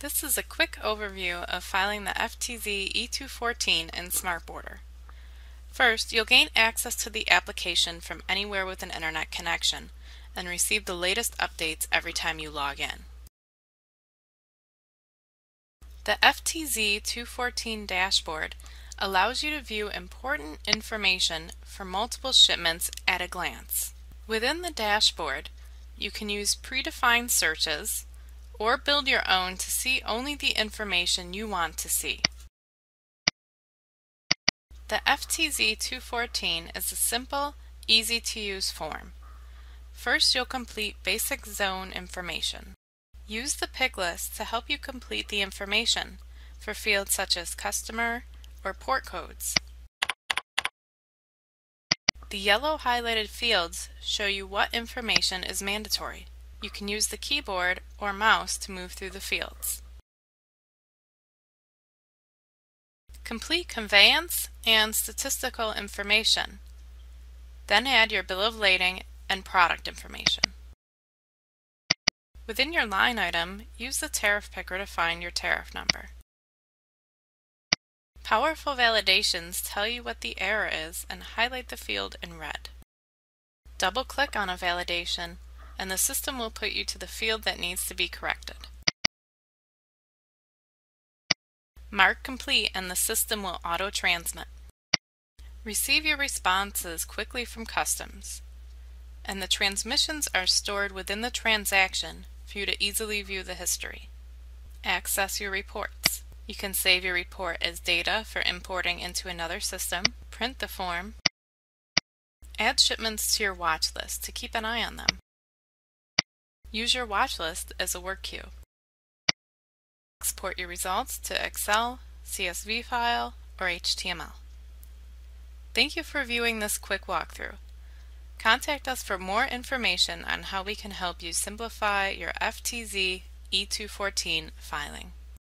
This is a quick overview of filing the FTZ E214 in SmartBorder. First, you'll gain access to the application from anywhere with an internet connection and receive the latest updates every time you log in. The FTZ 214 dashboard allows you to view important information for multiple shipments at a glance. Within the dashboard, you can use predefined searches, or build your own to see only the information you want to see. The FTZ 214 is a simple, easy to use form. First you'll complete basic zone information. Use the pick list to help you complete the information for fields such as customer or port codes. The yellow highlighted fields show you what information is mandatory. You can use the keyboard or mouse to move through the fields. Complete conveyance and statistical information. Then add your bill of lading and product information. Within your line item, use the tariff picker to find your tariff number. Powerful validations tell you what the error is and highlight the field in red. Double-click on a validation and the system will put you to the field that needs to be corrected. Mark complete and the system will auto-transmit. Receive your responses quickly from customs, and the transmissions are stored within the transaction for you to easily view the history. Access your reports. You can save your report as data for importing into another system, print the form, add shipments to your watch list to keep an eye on them, Use your watch list as a work queue. Export your results to Excel, CSV file, or HTML. Thank you for viewing this quick walkthrough. Contact us for more information on how we can help you simplify your FTZ E214 filing.